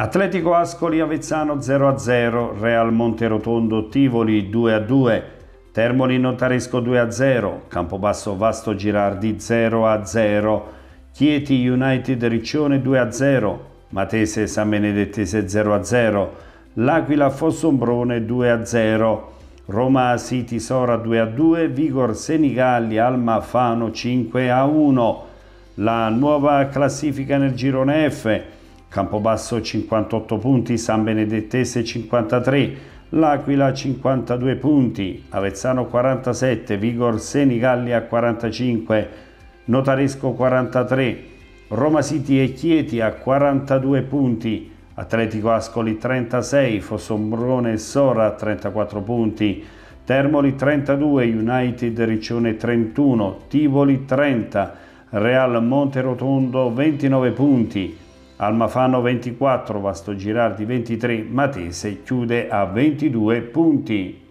Atletico Ascoli Avezzano 0-0, Real Monterotondo Tivoli 2-2, Termoli Notaresco 2-0, Campobasso Vasto Girardi 0-0, Chieti United Riccione 2-0, Matese San Benedettese 0-0, L'Aquila Fossombrone 2-0, Roma City Sora 2-2, Vigor Senigalli Alma Fano 5-1, la nuova classifica nel girone F, Campobasso 58 punti, San Benedettese 53, L'Aquila 52 punti, Avezzano 47, Vigor Senigallia 45, Notaresco 43, Roma City e Chieti a 42 punti, Atletico Ascoli 36, Fossombrone e Sora 34 punti, Termoli 32, United Riccione 31, Tivoli 30, Real Monterotondo 29 punti, Almafano 24, Vasto Girardi 23, Matese chiude a 22 punti.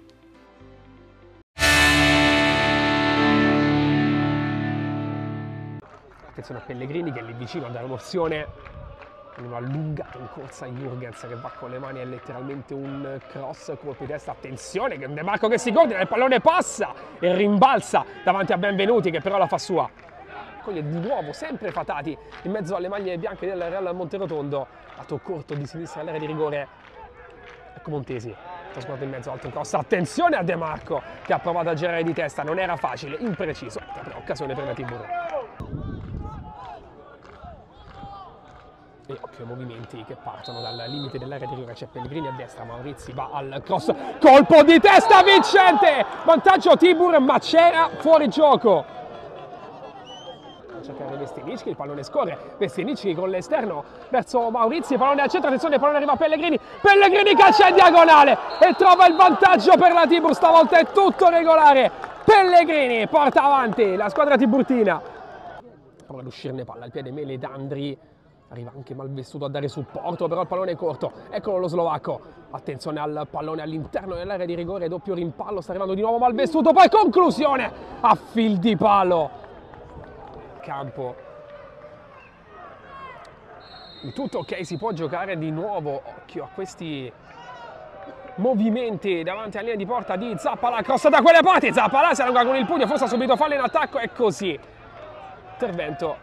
Attenzione a Pellegrini che è lì vicino a dare un'opzione una allungata in corsa Jurgens che va con le mani è letteralmente un cross colpo di testa attenzione che un De Marco che si coordina il pallone passa e rimbalza davanti a Benvenuti che però la fa sua raccoglie di nuovo sempre Fatati in mezzo alle maglie bianche del Real Monterotondo. Lato corto di sinistra all'area di rigore ecco Montesi trascordato in mezzo altro cross. Attenzione a De Marco che ha provato a girare di testa non era facile impreciso però occasione per la Tibur e occhio ai movimenti che partono dal limite dell'area di rigore c'è Pellegrini a destra Maurizi va al cross. Colpo di testa vincente! Vantaggio Tibur ma c'era fuori gioco cercare Vestinicchi, il pallone scorre, Vestinicchi con l'esterno verso Maurizi, pallone al centro, attenzione, il pallone arriva a Pellegrini, Pellegrini calcia in diagonale e trova il vantaggio per la Tibur, stavolta è tutto regolare, Pellegrini porta avanti la squadra tiburtina. Prova ad uscirne palla al piede Meledandri, arriva anche Malvestuto a dare supporto, però il pallone è corto, eccolo lo slovacco, attenzione al pallone all'interno dell'area di rigore, doppio rimpallo, sta arrivando di nuovo Malvestuto, poi conclusione a fil di palo campo. Tutto ok, si può giocare di nuovo, occhio a questi movimenti davanti alla linea di porta di Zappala, cross da quelle parti, Zappala si allunga con il pugno, forse ha subito fallo in attacco e così. Intervento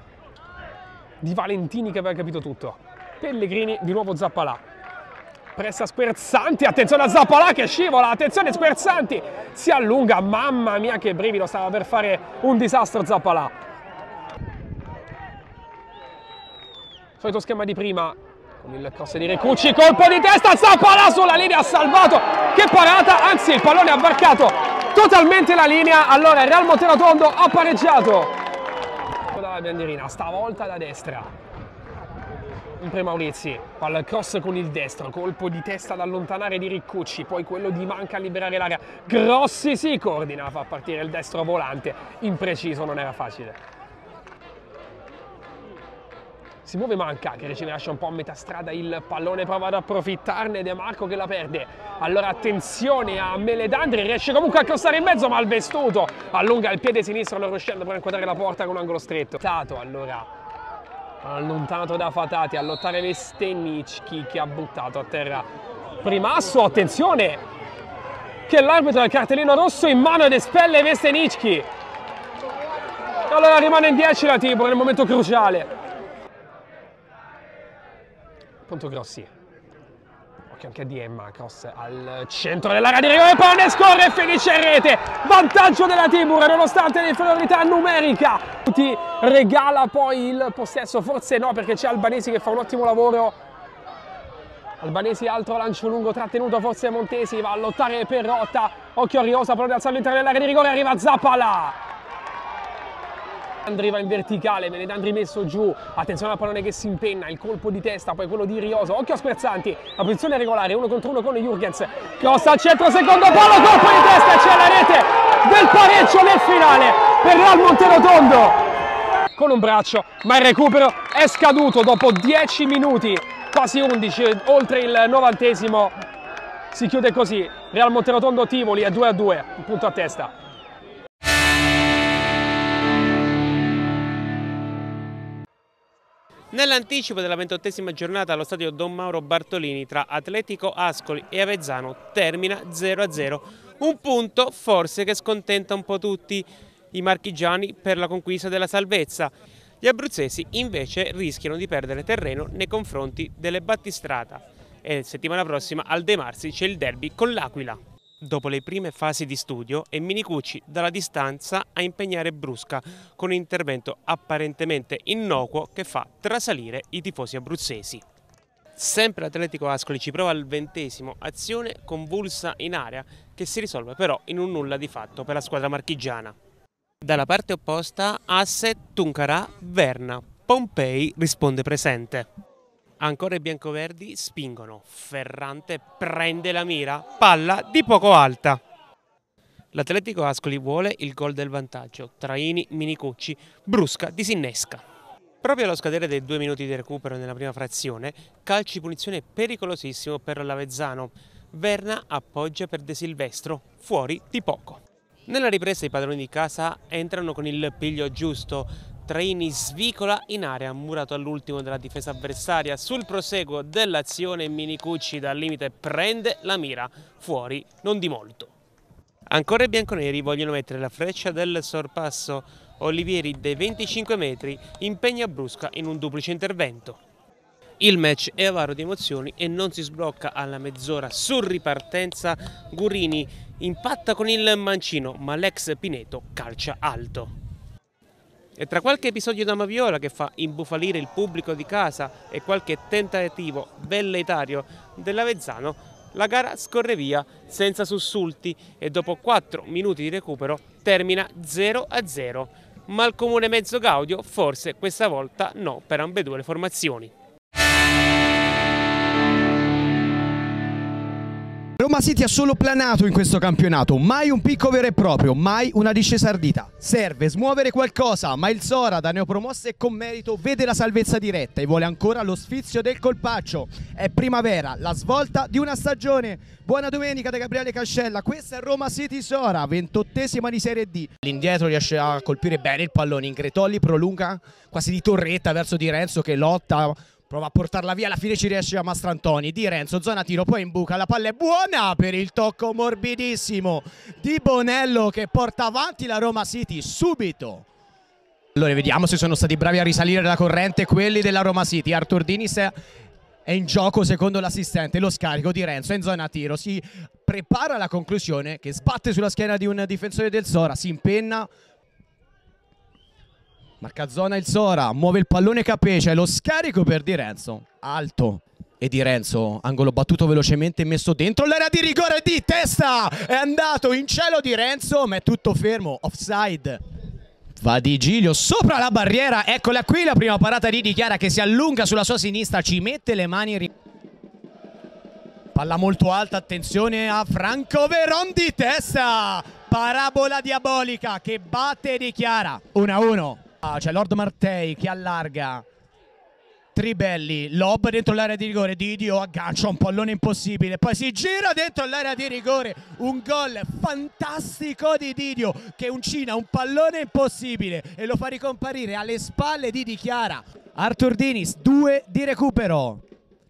di Valentini che aveva capito tutto. Pellegrini, di nuovo Zappala. Pressa Squerzanti, attenzione a Zappala che scivola, attenzione Squerzanti, si allunga, mamma mia che brivido, stava per fare un disastro Zappala. Solito schema di prima con il cross di Recucci, colpo di testa, Zappala sulla linea, ha salvato, che parata, anzi il pallone ha varcato totalmente la linea, allora il Real Monterotondo ha pareggiato. Dalla bandierina, stavolta da destra. Sempre Maurizi, palla cross con il destro, colpo di testa ad allontanare di Riccucci, poi quello di Manca a liberare l'area. Grossi si coordina, fa partire il destro volante, impreciso, non era facile. Si muove Manca che riceve lascia un po' a metà strada il pallone prova ad approfittarne De Marco che la perde. Allora attenzione a Meledandri riesce comunque a crossare in mezzo ma il vestuto. Allunga il piede sinistro non riuscendo a inquadrare la porta con un angolo stretto. Tato allora allontanato da Fatati a lottare Vestenicchi che ha buttato a terra Primasso. Attenzione che l'arbitro del cartellino rosso in mano ed espelle Vestenicchi allora rimane in 10 la Tibor nel momento cruciale Ponto Grossi. Occhio anche a Diemma, cross al centro dell'area di rigore, pallone scorre e finisce in rete. Vantaggio della Tibur nonostante l'inferiorità numerica. Ti regala poi il possesso, forse no perché c'è Albanesi che fa un ottimo lavoro. Albanesi altro lancio lungo trattenuto, forse Montesi va a lottare per Rotta. Occhio a Riosa, pallone alzato all'interno dell'area di rigore, arriva Zappala. Andri va in verticale, Menedandri messo giù, attenzione al pallone che si impenna, il colpo di testa, poi quello di Rioso, occhio a Squerzanti, la posizione regolare, uno contro uno con Jurgens, cross al centro, secondo palo, colpo di testa, c'è la rete del pareggio nel finale per Real Monterotondo con un braccio, ma il recupero è scaduto dopo 10 minuti, quasi 11, oltre il novantesimo, si chiude così, Real Monterotondo Tivoli è 2 a 2, un punto a testa. Nell'anticipo della ventottesima giornata allo stadio Don Mauro Bartolini tra Atletico Ascoli e Avezzano termina 0-0, un punto forse che scontenta un po' tutti i marchigiani per la conquista della salvezza. Gli abruzzesi invece rischiano di perdere terreno nei confronti delle battistrata e settimana prossima al De Marsi c'è il derby con l'Aquila. Dopo le prime fasi di studio è Minicucci dalla distanza a impegnare Brusca con un intervento apparentemente innocuo che fa trasalire i tifosi abruzzesi. Sempre l'Atletico Ascoli ci prova al ventesimo, azione convulsa in area che si risolve però in un nulla di fatto per la squadra marchigiana. Dalla parte opposta Asset Tuncara Verna, Pompei risponde presente. Ancora i biancoverdi spingono, Ferrante prende la mira, palla di poco alta. L'Atletico Ascoli vuole il gol del vantaggio, Traini, Minicucci, Brusca disinnesca. Proprio allo scadere dei due minuti di recupero nella prima frazione, calci punizione pericolosissimo per l'Avezzano. Verna appoggia per De Silvestro, fuori di poco. Nella ripresa i padroni di casa entrano con il piglio giusto, Traini svicola in area, murato all'ultimo della difesa avversaria. Sul proseguo dell'azione Minicucci dal limite prende la mira, fuori non di molto. Ancora i bianconeri vogliono mettere la freccia del sorpasso. Olivieri dei 25 metri impegna Brusca in un duplice intervento. Il match è avaro di emozioni e non si sblocca alla mezz'ora. Su ripartenza Gurini impatta con il mancino, ma l'ex Pineto calcia alto. E tra qualche episodio da Maviola che fa imbufalire il pubblico di casa e qualche tentativo velleitario dell'Avezzano, la gara scorre via senza sussulti e dopo 4 minuti di recupero termina 0-0. Ma il comune mezzo Gaudio forse questa volta no per ambedue le formazioni. Roma City ha solo planato in questo campionato, mai un picco vero e proprio, mai una discesa ardita. Serve smuovere qualcosa, ma il Sora, da neopromosso e con merito, vede la salvezza diretta e vuole ancora lo sfizio del colpaccio. È primavera, la svolta di una stagione. Buona domenica da Gabriele Cascella, questa è Roma City Sora, ventottesima di Serie D. L'indietro riesce a colpire bene il pallone, Ingretolli prolunga quasi di torretta verso Di Renzo che lotta Prova a portarla via, alla fine ci riesce a Mastrantoni. Di Renzo, zona tiro, poi in buca. La palla è buona per il tocco morbidissimo di Bonello che porta avanti la Roma City subito. Allora vediamo se sono stati bravi a risalire la corrente quelli della Roma City. Artur Dinis è in gioco secondo l'assistente. Lo scarico di Renzo è in zona tiro. Si prepara la conclusione che sbatte sulla schiena di un difensore del Sora. Si impenna Marca zona il Sora, muove il pallone Capece, lo scarico per Di Renzo, alto. E Di Renzo, angolo battuto velocemente messo dentro l'area di rigore di testa. È andato in cielo Di Renzo, ma è tutto fermo, offside. Va di Giglio sopra la barriera, eccola qui la prima parata di Dichiara che si allunga sulla sua sinistra, ci mette le mani... Palla molto alta, attenzione a Franco Veron di testa. Parabola diabolica che batte Di Chiara. 1-1. Ah, c'è Lord Martei che allarga. Tribelli, lob dentro l'area di rigore, Didio aggancia un pallone impossibile, poi si gira dentro l'area di rigore, un gol fantastico di Didio che uncina un pallone impossibile e lo fa ricomparire alle spalle di Dichiara. Artur Dinis, due di recupero.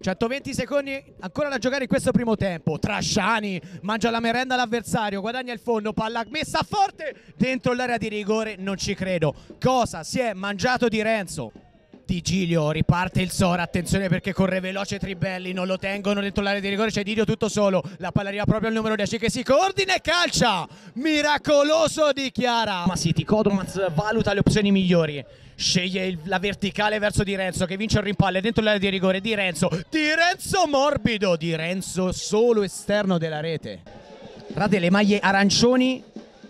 120 secondi ancora da giocare in questo primo tempo. Trasciani mangia la merenda all'avversario, guadagna il fondo, palla messa forte dentro l'area di rigore. Non ci credo. Cosa si è mangiato di Renzo? Di Giglio riparte il Sora, attenzione perché corre veloce Tribelli, non lo tengono dentro l'area di rigore, c'è Didio tutto solo, la palla arriva proprio al numero 10 che si coordina e calcia, miracoloso di Chiara. Ma City, Kodomaz valuta le opzioni migliori, sceglie il, la verticale verso Di Renzo che vince il rimpalle dentro l'area di rigore, Di Renzo, Di Renzo morbido, Di Renzo solo esterno della rete. Guardate le maglie arancioni,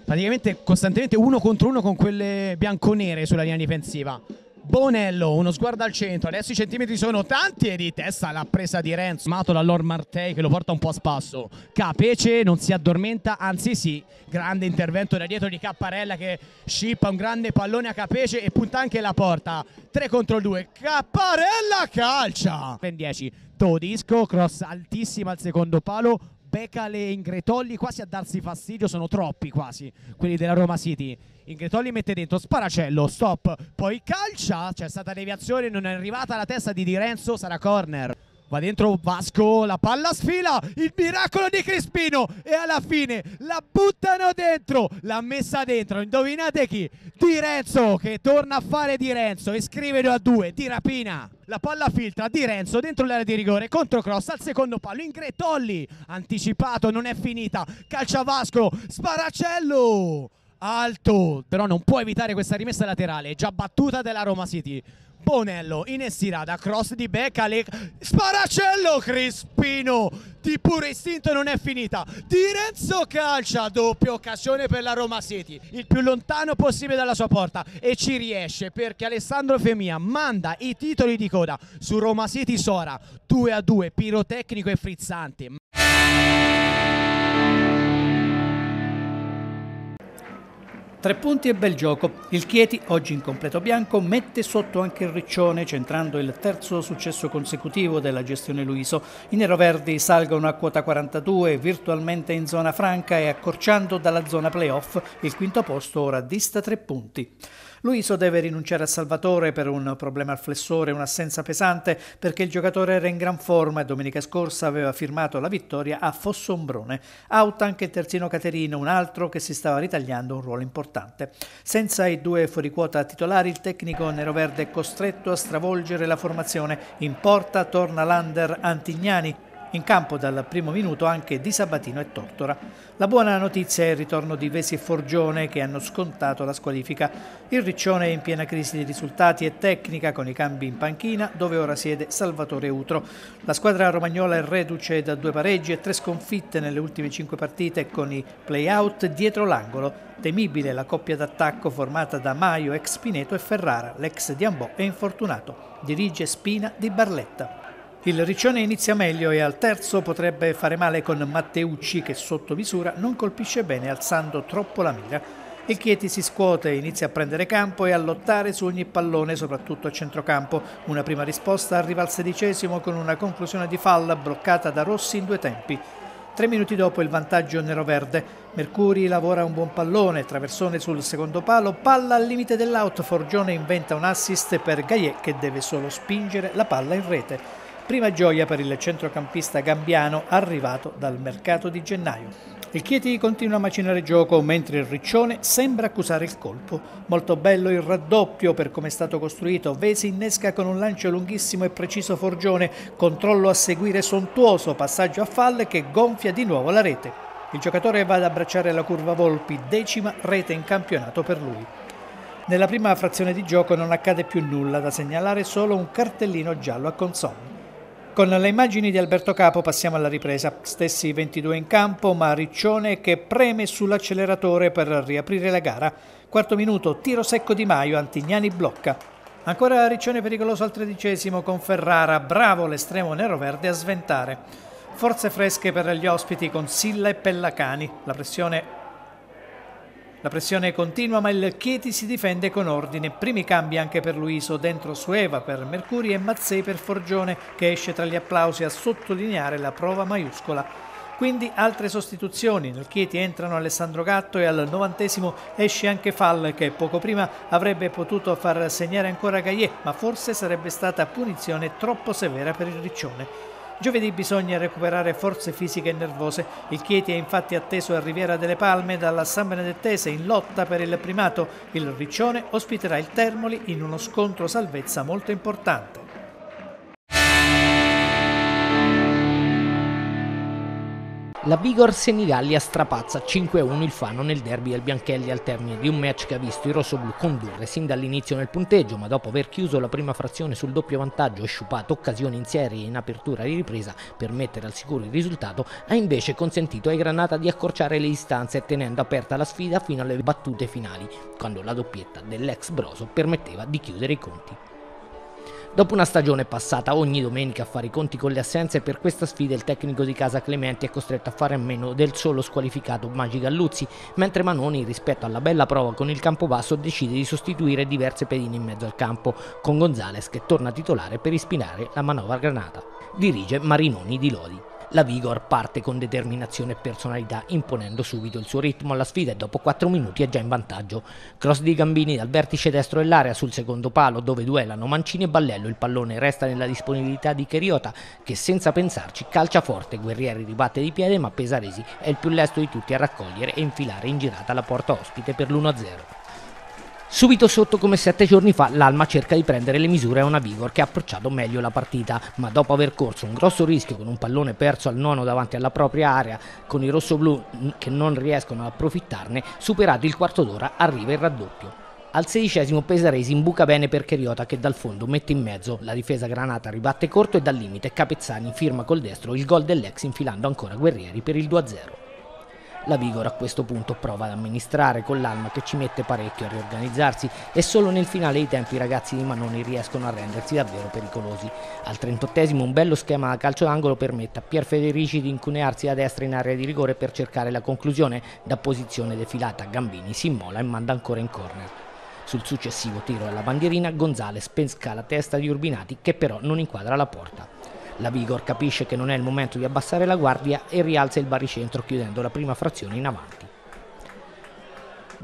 praticamente costantemente uno contro uno con quelle bianconere sulla linea difensiva. Bonello, uno sguardo al centro, adesso i centimetri sono tanti e di testa l'ha presa di Renzo, mato da Lord Martei che lo porta un po' a spasso. Capece non si addormenta, anzi sì, grande intervento da dietro di Capparella che scippa un grande pallone a Capece e punta anche la porta. 3 contro 2, Capparella calcia! Ben 10, Todisco, cross altissima al secondo palo, Becale Ingretolli quasi a darsi fastidio, sono troppi quasi quelli della Roma City. Ingretolli mette dentro Sparacello, stop, poi calcia, c'è stata deviazione, non è arrivata la testa di Di Renzo, sarà corner. Va dentro Vasco, la palla sfila, il miracolo di Crispino e alla fine la buttano dentro, l'ha messa dentro, indovinate chi? Di Renzo che torna a fare Di Renzo e scrive 2 a 2, di rapina. La palla filtra Di Renzo dentro l'area di rigore, contro cross al secondo palo, Ingretolli, anticipato, non è finita, calcia Vasco, Sparacello, alto, però non può evitare questa rimessa laterale, già battuta della Roma City. Bonello in estirata, cross di Beccale, Sparacello, Crispino, di puro istinto non è finita, Di Renzo calcia, doppia occasione per la Roma City, il più lontano possibile dalla sua porta. E ci riesce perché Alessandro Femia manda i titoli di coda su Roma City Sora, 2 a 2, pirotecnico e frizzante. Tre punti e bel gioco. Il Chieti, oggi in completo bianco, mette sotto anche il Riccione, centrando il terzo successo consecutivo della gestione Luiso. I neroverdi salgono a quota 42, virtualmente in zona franca e accorciando dalla zona playoff. Il quinto posto ora dista tre punti. Luiso deve rinunciare a Salvatore per un problema al flessore, un'assenza pesante perché il giocatore era in gran forma e domenica scorsa aveva firmato la vittoria a Fossombrone. Out anche il terzino Caterino, un altro che si stava ritagliando un ruolo importante. Senza i due fuoriquota titolari, il tecnico neroverde è costretto a stravolgere la formazione. In porta torna l'under Antignani in campo dal primo minuto anche Di Sabatino e Tortora. La buona notizia è il ritorno di Vesi e Forgione che hanno scontato la squalifica. Il Riccione è in piena crisi di risultati e tecnica con i cambi in panchina dove ora siede Salvatore Utro. La squadra romagnola è reduce da due pareggi e tre sconfitte nelle ultime cinque partite con i play-out dietro l'angolo. Temibile la coppia d'attacco formata da Maio, ex Pineto e Ferrara. L'ex di Ambò è infortunato. Dirige Spina di Barletta. Il Riccione inizia meglio e al terzo potrebbe fare male con Matteucci che sotto misura non colpisce bene alzando troppo la mira. Il Chieti si scuote, inizia a prendere campo e a lottare su ogni pallone, soprattutto a centrocampo. Una prima risposta arriva al sedicesimo con una conclusione di falla bloccata da Rossi in due tempi. Tre minuti dopo il vantaggio nero-verde. Mercuri lavora un buon pallone, traversone sul secondo palo, palla al limite dell'out, Forgione inventa un assist per Gaillet che deve solo spingere la palla in rete. Prima gioia per il centrocampista gambiano arrivato dal mercato di gennaio. Il Chieti continua a macinare gioco mentre il Riccione sembra accusare il colpo. Molto bello il raddoppio per come è stato costruito. Vesi innesca con un lancio lunghissimo e preciso Forgione, controllo a seguire sontuoso, passaggio a falle che gonfia di nuovo la rete. Il giocatore va ad abbracciare la curva Volpi, decima rete in campionato per lui. Nella prima frazione di gioco non accade più nulla, da segnalare solo un cartellino giallo a console. Con le immagini di Alberto Capo passiamo alla ripresa. Stessi 22 in campo, ma Riccione che preme sull'acceleratore per riaprire la gara. Quarto minuto, tiro secco di Maio, Antignani blocca. Ancora Riccione pericoloso al tredicesimo con Ferrara, bravo l'estremo nero-verde a sventare. Forze fresche per gli ospiti con Silla e Pellacani. La pressione la pressione continua ma il Chieti si difende con ordine. Primi cambi anche per Luiso, dentro Sueva per Mercuri e Mazzei per Forgione che esce tra gli applausi a sottolineare la prova maiuscola. Quindi altre sostituzioni, nel Chieti entrano Alessandro Gatto e al novantesimo esce anche Fall che poco prima avrebbe potuto far segnare ancora Gaillet ma forse sarebbe stata punizione troppo severa per il Riccione. Giovedì bisogna recuperare forze fisiche e nervose. Il Chieti è infatti atteso a Riviera delle Palme dalla San Benedettese in lotta per il primato. Il Riccione ospiterà il Termoli in uno scontro salvezza molto importante. La Vigor Senigallia strapazza 5-1 il Fano nel derby al Bianchelli al termine di un match che ha visto i rossoblù condurre sin dall'inizio nel punteggio, ma dopo aver chiuso la prima frazione sul doppio vantaggio e sciupato occasioni in serie in apertura di ripresa per mettere al sicuro il risultato, ha invece consentito ai Granata di accorciare le distanze tenendo aperta la sfida fino alle battute finali, quando la doppietta dell'ex Broso permetteva di chiudere i conti. Dopo una stagione passata ogni domenica a fare i conti con le assenze, per questa sfida il tecnico di casa Clementi è costretto a fare a meno del solo squalificato Magi Galluzzi, mentre Manoni rispetto alla bella prova con il campobasso decide di sostituire diverse pedine in mezzo al campo, con Gonzales che torna titolare per ispirare la manovra granata. Dirige Marinoni di Lodi. La Vigor parte con determinazione e personalità, imponendo subito il suo ritmo alla sfida e dopo 4 minuti è già in vantaggio. Cross di Gambini dal vertice destro dell'area sul secondo palo dove duellano Mancini e Ballello. Il pallone resta nella disponibilità di Cheriota che senza pensarci calcia forte. Guerrieri ribatte di piede ma Pesaresi è il più lesto di tutti a raccogliere e infilare in girata la porta ospite per l'1-0. Subito sotto come sette giorni fa l'Alma cerca di prendere le misure a una Vigor che ha approcciato meglio la partita, ma dopo aver corso un grosso rischio con un pallone perso al nono davanti alla propria area, con i rossoblù che non riescono ad approfittarne, superato il quarto d'ora arriva il raddoppio. Al sedicesimo Pesaresi imbuca bene per Cheriota che dal fondo mette in mezzo, la difesa granata ribatte corto e dal limite Capezzani firma col destro il gol dell'ex infilando ancora Guerrieri per il 2-0. La Vigor a questo punto prova ad amministrare con l'Alma che ci mette parecchio a riorganizzarsi e solo nel finale dei tempi i ragazzi di Manoni riescono a rendersi davvero pericolosi. Al 38 un bello schema a calcio d'angolo permette a Pier Federici di incunearsi a destra in area di rigore per cercare la conclusione da posizione defilata. Gambini si immola e manda ancora in corner. Sul successivo tiro alla bandierina Gonzales pesca la testa di Urbinati che però non inquadra la porta. La Vigor capisce che non è il momento di abbassare la guardia e rialza il baricentro chiudendo la prima frazione in avanti.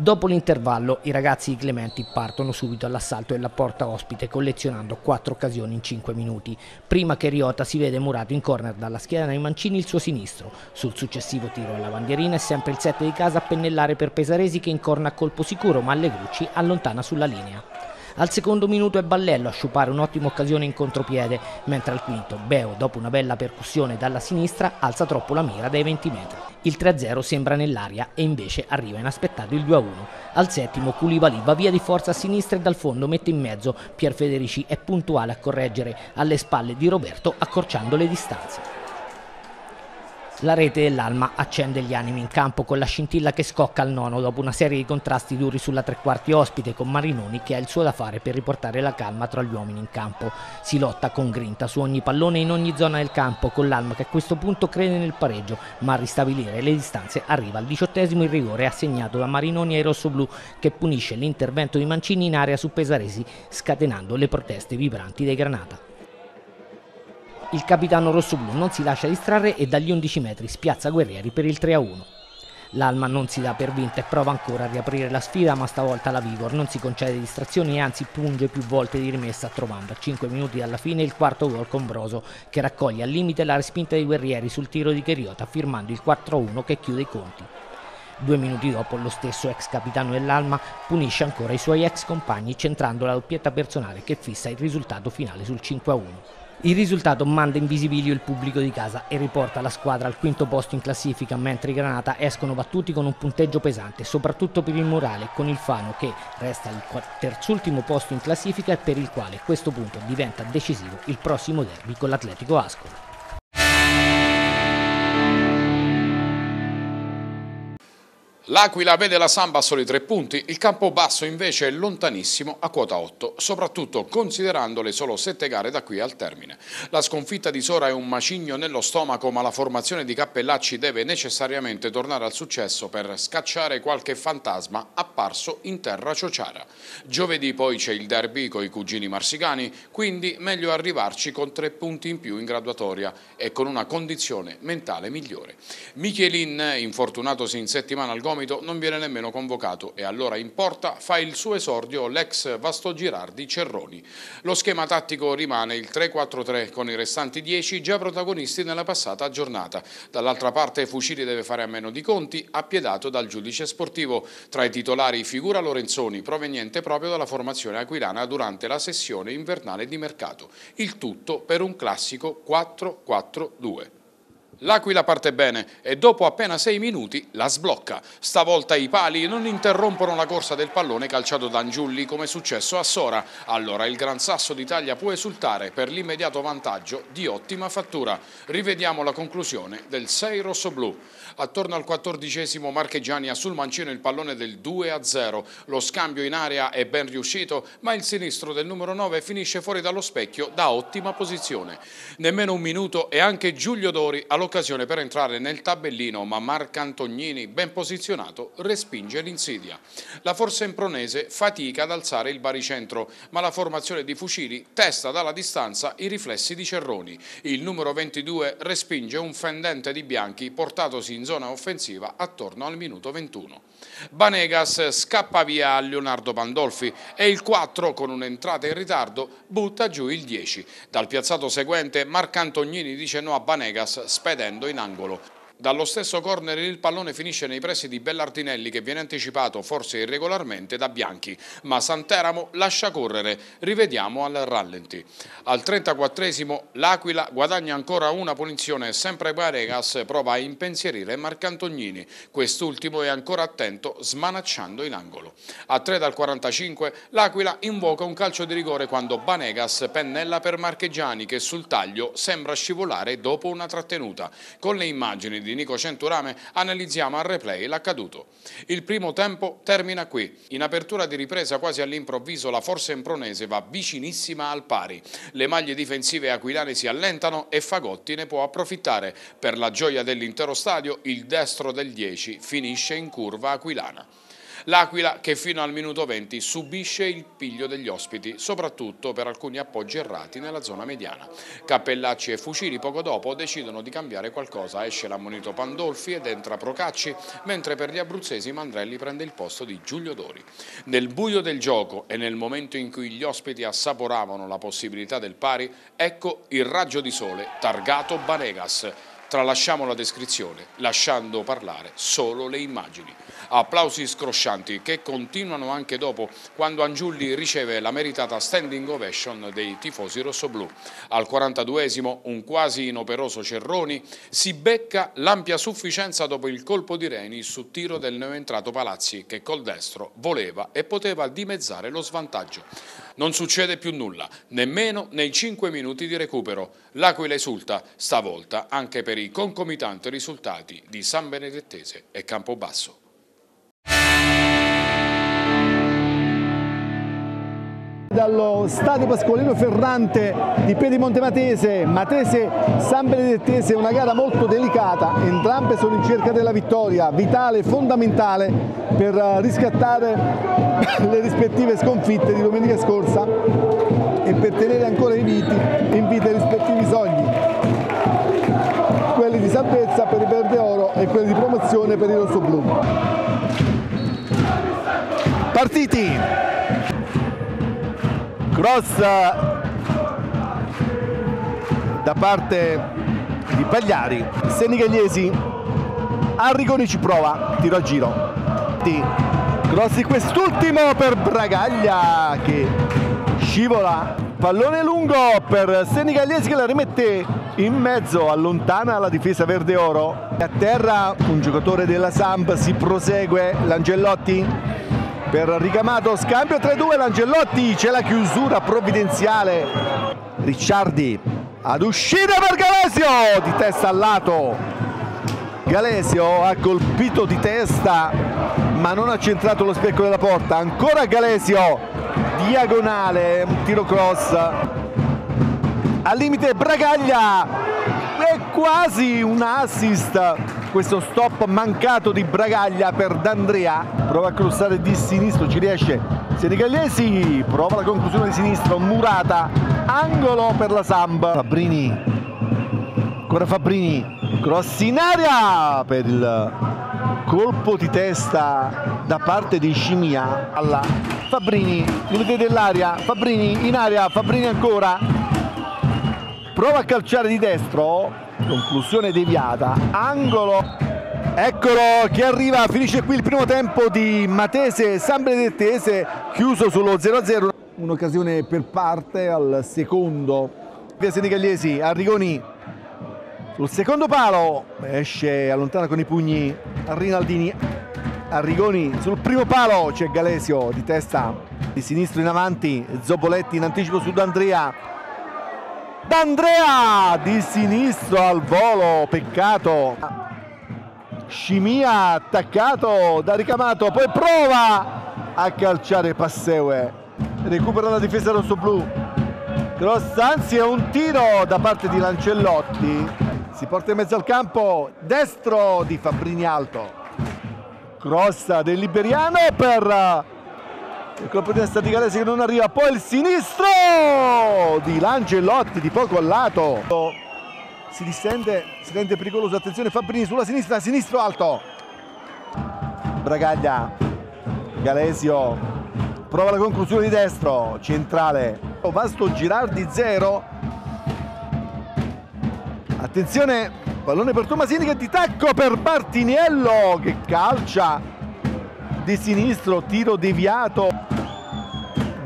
Dopo l'intervallo i ragazzi di Clementi partono subito all'assalto della porta ospite collezionando quattro occasioni in cinque minuti, prima che Riota si vede murato in corner dalla schiena dei Mancini il suo sinistro. Sul successivo tiro alla bandierina è sempre il 7 di casa a pennellare per Pesaresi che incorna a colpo sicuro ma Allegrucci allontana sulla linea. Al secondo minuto è Ballello a sciupare un'ottima occasione in contropiede, mentre al quinto Beo, dopo una bella percussione dalla sinistra, alza troppo la mira dai 20 metri. Il 3-0 sembra nell'aria e invece arriva inaspettato il 2-1. Al settimo Koulibaly va via di forza a sinistra e dal fondo mette in mezzo Pier Federici è puntuale a correggere alle spalle di Roberto accorciando le distanze. La rete dell'Alma accende gli animi in campo con la scintilla che scocca al nono dopo una serie di contrasti duri sulla tre quarti ospite con Marinoni che ha il suo da fare per riportare la calma tra gli uomini in campo. Si lotta con grinta su ogni pallone in ogni zona del campo con l'Alma che a questo punto crede nel pareggio ma a ristabilire le distanze arriva al diciottesimo il rigore assegnato da Marinoni ai rossoblù che punisce l'intervento di Mancini in area su Pesaresi scatenando le proteste vibranti dei Granata. Il capitano rossoblu non si lascia distrarre e dagli 11 metri spiazza Guerrieri per il 3-1. L'Alma non si dà per vinta e prova ancora a riaprire la sfida, ma stavolta la Vigor non si concede distrazioni e anzi punge più volte di rimessa, trovando a 5 minuti dalla fine il quarto gol con Broso, che raccoglie al limite la respinta dei Guerrieri sul tiro di Cheriota, firmando il 4-1 che chiude i conti. Due minuti dopo lo stesso ex capitano dell'Alma punisce ancora i suoi ex compagni centrando la doppietta personale che fissa il risultato finale sul 5-1. Il risultato manda in visibilio il pubblico di casa e riporta la squadra al quinto posto in classifica, mentre i Granata escono battuti con un punteggio pesante, soprattutto per il morale, con il Fano che resta al terzultimo posto in classifica e per il quale questo punto diventa decisivo il prossimo derby con l'Atletico Ascoli. L'Aquila vede la Samba a soli tre punti, il Campobasso invece è lontanissimo a quota 8, soprattutto considerando le solo sette gare da qui al termine. La sconfitta di Sora è un macigno nello stomaco, ma la formazione di Cappellacci deve necessariamente tornare al successo per scacciare qualche fantasma apparso in terra ciociara. Giovedì poi c'è il derby con i cugini marsicani, quindi meglio arrivarci con tre punti in più in graduatoria e con una condizione mentale migliore. Michelin, infortunatosi in settimana al gomito, Gomito non viene nemmeno convocato e allora in porta fa il suo esordio l'ex Vasto Girardi Cerroni. Lo schema tattico rimane il 3-4-3 con i restanti 10 già protagonisti nella passata giornata. Dall'altra parte Fucili deve fare a meno di conti, appiedato dal giudice sportivo. Tra i titolari figura Lorenzoni, proveniente proprio dalla formazione aquilana durante la sessione invernale di mercato. Il tutto per un classico 4-4-2. L'Aquila parte bene e dopo appena sei minuti la sblocca. Stavolta i pali non interrompono la corsa del pallone calciato da Angiulli come è successo a Sora. Allora il Gran Sasso d'Italia può esultare per l'immediato vantaggio di ottima fattura. Rivediamo la conclusione del 6 rossoblù. Attorno al quattordicesimo Marchegiani ha sul mancino il pallone del 2-0. Lo scambio in area è ben riuscito ma il sinistro del numero 9 finisce fuori dallo specchio da ottima posizione. Nemmeno un minuto e anche Giulio Dori all'occasione un'occasione per entrare nel tabellino ma Marcantognini ben posizionato respinge l'insidia. La forza impronese fatica ad alzare il baricentro ma la formazione di fucili testa dalla distanza i riflessi di Cerroni. Il numero 22 respinge un fendente di Bianchi portatosi in zona offensiva attorno al minuto 21. Banegas scappa via a Leonardo Pandolfi e il 4 con un'entrata in ritardo butta giù il 10. Dal piazzato seguente Marcantognini dice no a Banegas spedendo in angolo. Dallo stesso corner il pallone finisce nei pressi di Bellardinelli che viene anticipato forse irregolarmente da Bianchi, ma Santeramo lascia correre, rivediamo al rallenti. Al 34esimo l'Aquila guadagna ancora una punizione, sempre Baregas prova a impensierire Marcantognini, quest'ultimo è ancora attento smanacciando in angolo. A 3 dal 45 l'Aquila invoca un calcio di rigore quando Banegas pennella per Marcheggiani che sul taglio sembra scivolare dopo una trattenuta. Con le immagini di di Nico Centurame analizziamo al replay l'accaduto. Il primo tempo termina qui. In apertura di ripresa quasi all'improvviso la forza impronese va vicinissima al pari. Le maglie difensive aquilane si allentano e Fagotti ne può approfittare. Per la gioia dell'intero stadio il destro del 10 finisce in curva aquilana. L'Aquila che fino al minuto 20 subisce il piglio degli ospiti, soprattutto per alcuni appoggi errati nella zona mediana. Cappellacci e Fucili poco dopo decidono di cambiare qualcosa, esce l'ammonito Pandolfi ed entra Procacci, mentre per gli abruzzesi Mandrelli prende il posto di Giulio Dori. Nel buio del gioco e nel momento in cui gli ospiti assaporavano la possibilità del pari, ecco il raggio di sole targato Banegas. Tralasciamo la descrizione, lasciando parlare solo le immagini. Applausi scroscianti che continuano anche dopo quando Angiulli riceve la meritata standing ovation dei tifosi rossoblù. Al 42esimo un quasi inoperoso Cerroni si becca l'ampia sufficienza dopo il colpo di Reni su tiro del neoentrato Palazzi che col destro voleva e poteva dimezzare lo svantaggio. Non succede più nulla, nemmeno nei 5 minuti di recupero. L'Aquila esulta, stavolta anche per i concomitanti risultati di San Benedettese e Campobasso. Dallo stadio Pasqualino Ferrante di Pedimonte Matese, Matese San Benedettese, una gara molto delicata, entrambe sono in cerca della vittoria, vitale, fondamentale per riscattare le rispettive sconfitte di domenica scorsa e per tenere ancora in vita, in vita i rispettivi sogni, quelli di salvezza per il verde oro e quelli di promozione per il rosso blu. Partiti! Cross da parte di Pagliari Senigalliesi Arrigoni ci prova tiro a giro cross di quest'ultimo per Bragaglia che scivola pallone lungo per Senigalliesi che la rimette in mezzo allontana la difesa verde oro. A terra un giocatore della Samp si prosegue l'Angellotti per ricamato scambio 3-2 l'Angellotti c'è la chiusura provvidenziale. Ricciardi ad uscire per Galesio di testa al lato. Galesio ha colpito di testa ma non ha centrato lo specchio della porta. Ancora Galesio diagonale un tiro cross. Al limite Bragaglia è quasi un assist. Questo stop mancato di Bragaglia per D'Andrea prova a crossare di sinistro ci riesce. Senegallesi prova la conclusione di sinistro Murata angolo per la Samba. Fabrini ancora Fabrini cross in aria per il colpo di testa da parte di Scimia alla Fabrini limite dell'aria? Fabrini in aria Fabrini ancora. Prova a calciare di destro conclusione deviata, angolo, eccolo che arriva, finisce qui il primo tempo di Matese San Benedettese, chiuso sullo 0-0, un'occasione per parte al secondo, via Senegallesi, Arrigoni. Sul secondo palo, esce, allontana con i pugni Rinaldini, Arrigoni sul primo palo, c'è Galesio di testa di sinistro in avanti, Zoboletti in anticipo su D'Andrea, D'Andrea di sinistro al volo, peccato. Scimia attaccato da ricamato, poi prova a calciare Passeue. Recupera la difesa rosso-blu. Cross, anzi è un tiro da parte di Lancellotti. si porta in mezzo al campo, destro di Fabrini Alto, cross del Liberiano per il colpo di testa di Galesi che non arriva, poi il sinistro di Langelotti di poco al lato. Si distende, si rende pericoloso, attenzione Fabrini sulla sinistra, sinistro alto. Bragaglia, Galesio prova la conclusione di destro, centrale, Vasto Girardi 0. Attenzione, pallone per Tomasini che di tacco per Martiniello che calcia di sinistro, tiro deviato.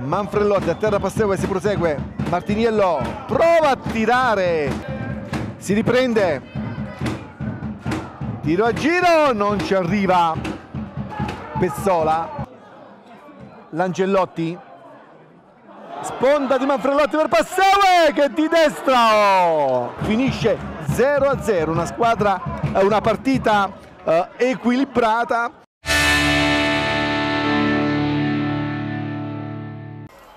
Manfrellotti a terra passeva e si prosegue. Martiniello prova a tirare, si riprende. Tiro a giro, non ci arriva. Pezzola. Langellotti. Sponda di Manfrellotti per Passeue che di destra finisce 0 a 0. Una squadra, una partita eh, equilibrata.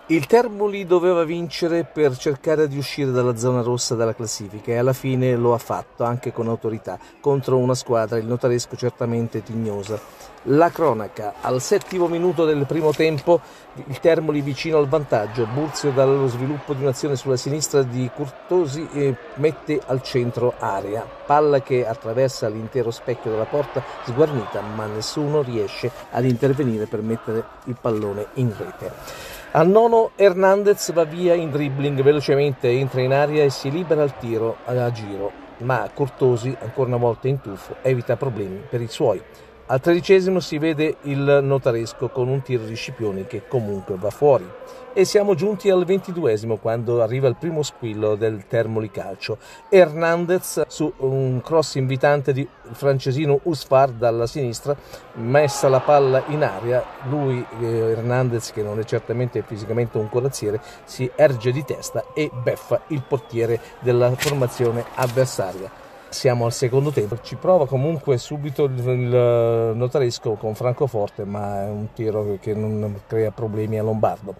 Il Termoli doveva vincere per cercare di uscire dalla zona rossa della classifica e alla fine lo ha fatto anche con autorità contro una squadra, il notaresco certamente tignosa. La cronaca, al settimo minuto del primo tempo, il Termoli vicino al vantaggio, Burzio dallo sviluppo di un'azione sulla sinistra di Curtosi e mette al centro area, palla che attraversa l'intero specchio della porta sguarnita ma nessuno riesce ad intervenire per mettere il pallone in rete. Al nono Hernandez va via in dribbling velocemente, entra in aria e si libera al tiro a giro, ma Cortosi, ancora una volta in tuffo, evita problemi per i suoi. Al tredicesimo si vede il notaresco con un tiro di Scipioni che comunque va fuori. E siamo giunti al ventiduesimo quando arriva il primo squillo del Termoli Calcio. Hernandez su un cross invitante di francesino Usfar dalla sinistra, messa la palla in aria, lui eh, Hernandez che non è certamente fisicamente un corazziere si erge di testa e beffa il portiere della formazione avversaria. Siamo al secondo tempo, ci prova comunque subito il, il notaresco con Francoforte, ma è un tiro che non crea problemi a Lombardo.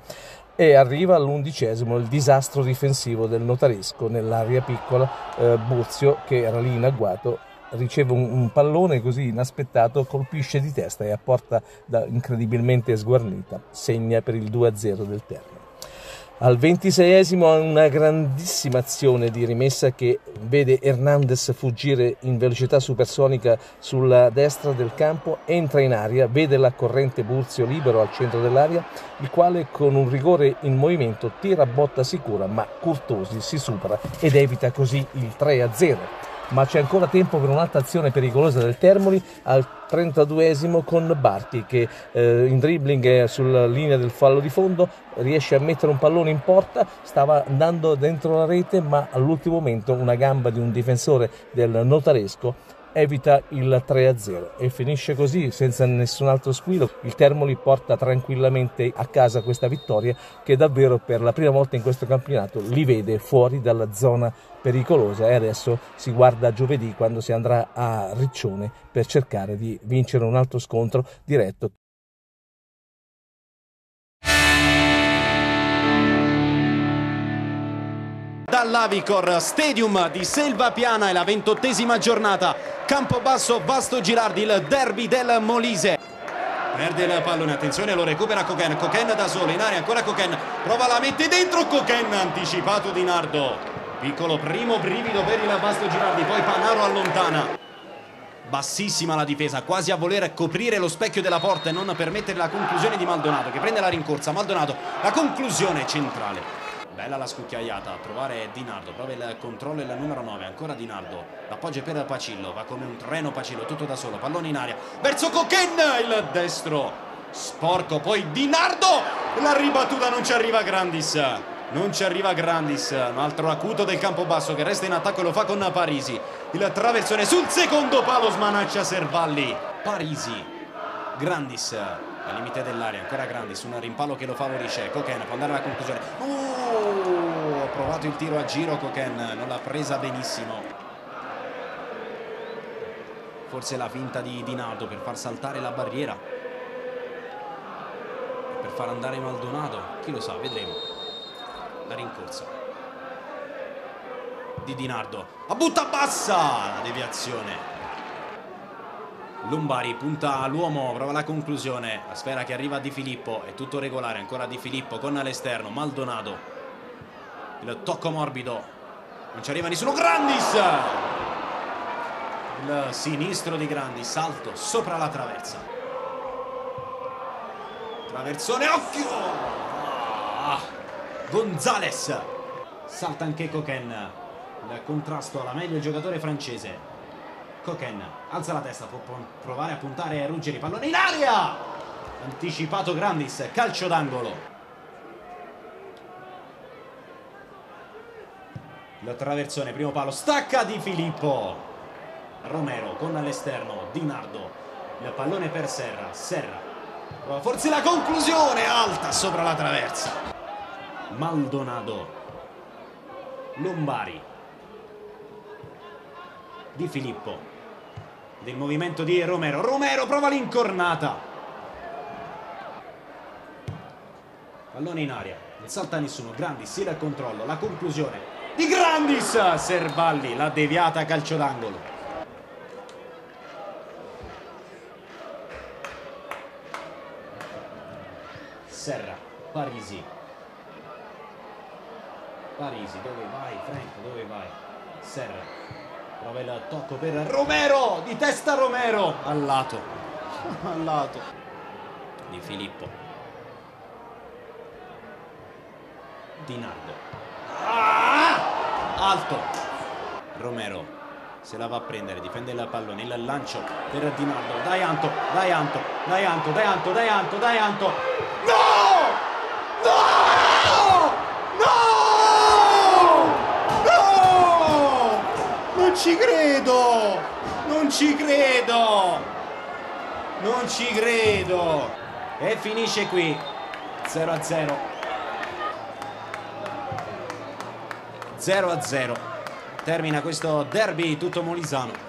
E arriva all'undicesimo il disastro difensivo del notaresco nell'area piccola, eh, Burzio che era lì in agguato riceve un, un, pallone così inaspettato, colpisce di testa e a porta da, incredibilmente sguarnita, segna per il 2-0 del termine. Al ventiseiesimo una grandissima azione di rimessa che vede Hernandez fuggire in velocità supersonica sulla destra del campo, entra in aria, vede la corrente Burzio libero al centro dell'aria, il quale con un rigore in movimento tira botta sicura, ma Curtosi si supera ed evita così il 3-0 ma c'è ancora tempo per un'altra azione pericolosa del Termoli al 32esimo con Barti che eh, in dribbling sulla linea del fallo di fondo riesce a mettere un pallone in porta, stava andando dentro la rete ma all'ultimo momento una gamba di un difensore del notaresco evita il 3-0 e finisce così senza nessun altro squillo. Il Termoli porta tranquillamente a casa questa vittoria che davvero per la prima volta in questo campionato li vede fuori dalla zona pericolosa e adesso si guarda giovedì quando si andrà a Riccione per cercare di vincere un altro scontro diretto. Dall'Avicor Stadium di Selva Piana è la ventottesima giornata. Campobasso Vasto Girardi, il derby del Molise. Perde il pallone, attenzione, lo recupera Coquen. Coquen da solo, in aria ancora Coquen. Prova, la mette dentro Coquen, anticipato di Nardo. Piccolo primo brivido per il Vasto Girardi, poi Panaro allontana. Bassissima la difesa, quasi a voler coprire lo specchio della porta e non permettere la conclusione di Maldonato che prende la rincorsa. Maldonato, la conclusione centrale. Bella la scucchiaiata, a trovare Di Nardo, prova il controllo il numero 9, ancora Di Nardo, l'appoggio per Pacillo, va come un treno Pacillo, tutto da solo, pallone in aria, verso Coquen, il destro, sporco, poi Di Nardo, la ribattuta non ci arriva Grandis, non ci arriva Grandis, un altro acuto del campo basso che resta in attacco e lo fa con Parisi, il traversone sul secondo palo smanaccia Servalli, Parisi, Grandis, al limite dell'aria, ancora Grandis, un rimpallo che lo favorisce, Coquen può andare alla conclusione, oh, ha provato il tiro a giro Coquen, non l'ha presa benissimo. Forse la finta di Dinaldo per far saltare la barriera, per far andare Maldonado, chi lo sa, vedremo. La rincorsa. di Dinardo. A butta bassa la deviazione. Lumbari punta l'uomo, prova la conclusione. La sfera che arriva Di Filippo. È tutto regolare, ancora Di Filippo con l'esterno. Maldonado. Il tocco morbido. Non ci arriva nessuno. Grandis! Il sinistro di Grandis. Salto sopra la traversa. Traversone, occhio! Ah, Gonzales. Salta anche Coquen. Il contrasto alla meglio il giocatore francese. Coquen alza la testa, può provare a puntare Ruggeri, pallone in aria! Anticipato Grandis, calcio d'angolo. La traversone, primo palo, stacca di Filippo. Romero con all'esterno, Di Nardo. Il pallone per Serra, Serra. Prova forse la conclusione, alta sopra la traversa. Maldonado. Lombari. Di Filippo del movimento di Romero. Romero prova l'incornata. Pallone in aria, non salta nessuno. Grandis, sì dal controllo, la conclusione di Grandis. Servalli, la deviata calcio d'angolo. Serra, Parisi. Parisi, dove vai? Franco, dove vai? Serra, Prova il tocco per Romero, di testa Romero, al lato, al lato di Filippo. Di Nardo. Ah! Alto. Romero se la va a prendere, difende il pallone, il lancio per Di Nardo. Dai Anto, dai Anto, dai Anto, dai Anto, dai Anto, dai Anto. Ci credo! Non ci credo! Non ci credo! E finisce qui 0 a 0. 0 a 0. Termina questo derby tutto molisano.